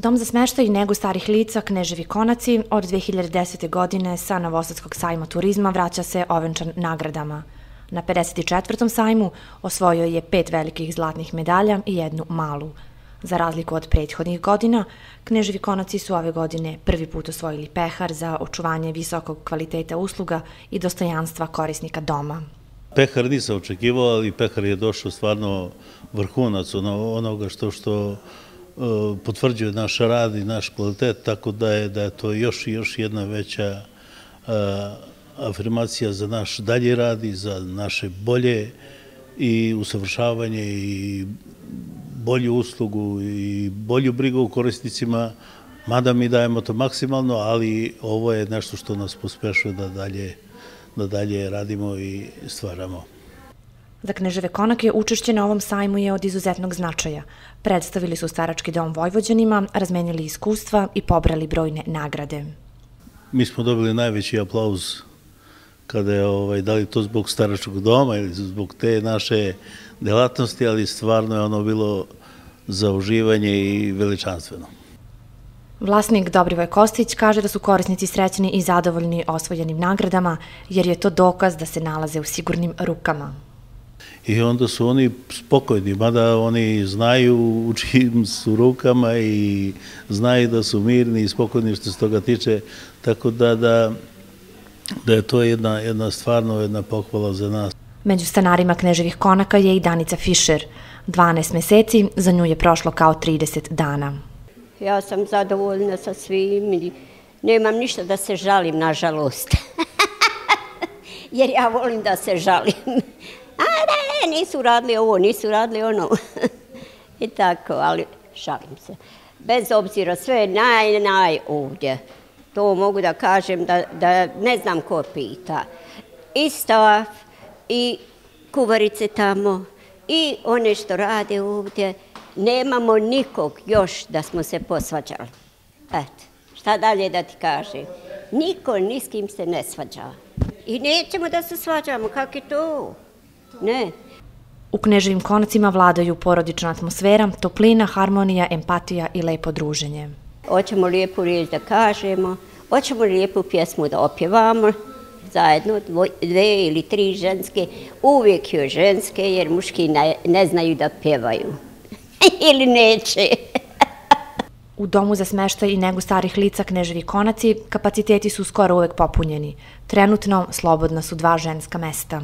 Dom za smeštaj i nego starih lica Kneževi konaci od 2010. godine sa Novosadskog sajma turizma vraća se ovenčan nagradama. Na 54. sajmu osvojio je pet velikih zlatnih medalja i jednu malu. Za razliku od prethodnih godina, Kneževi konaci su ove godine prvi put osvojili pehar za očuvanje visokog kvaliteta usluga i dostojanstva korisnika doma. Pehar nisam očekivao, ali pehar je došao stvarno vrhunac ono, onoga što što E, potvrđuje naš rad i naš kvalitet, tako da je, da je to još i još jedna veća e, afirmacija za naš dalji rad i za naše bolje i usavršavanje i bolju uslugu i bolju brigu u korisnicima, mada mi dajemo to maksimalno, ali ovo je nešto što nas pospešuje da dalje, da dalje radimo i stvaramo. Za Kneževe konake učešće na ovom sajmu je od izuzetnog značaja. Predstavili su starački dom Vojvođanima, razmenili iskustva i pobrali brojne nagrade. Mi smo dobili najveći aplauz kada je ovaj, dali to zbog staračkog doma ili zbog te naše delatnosti, ali stvarno je ono bilo za uživanje i veličanstveno. Vlasnik Dobrivoj Kostić kaže da su korisnici srećni i zadovoljni osvojenim nagradama, jer je to dokaz da se nalaze u sigurnim rukama i onda su oni spokojni, mada oni znaju u čim su rukama i znaju da su mirni i spokojni što se toga tiče, tako da, da, da je to jedna, jedna stvarno jedna pohvala za nas. Među stanarima Kneževih konaka je i Danica Fischer. 12 meseci, za nju je prošlo kao 30 dana. Ja sam zadovoljna sa svim i nemam ništa da se žalim, nažalost. Jer ja volim da se žalim. A ne, nisu radili ovo, nisu radili ono. I tako, ali šalim se. Bez obzira, sve je naj, naj ovdje. To mogu da kažem da, da ne znam ko pita. I stav, i kuvarice tamo, i one što rade ovdje. Nemamo nikog još da smo se posvađali. Eto, šta dalje da ti kažem? Niko ni s kim se ne svađa. I nećemo da se svađamo, kak je to? Ne. U Kneževim konacima vladaju porodična atmosfera, toplina, harmonija, empatija i lepo druženje. Hoćemo lijepu riječ da kažemo, hoćemo lijepu pjesmu da opjevamo, zajedno dve ili tri ženske, uvijek joj ženske jer muški ne, ne znaju da pjevaju. ili neće. U domu za smeštaj i negu starih lica Kneževi konaci kapaciteti su skoro uvek popunjeni. Trenutno slobodna su dva ženska mesta.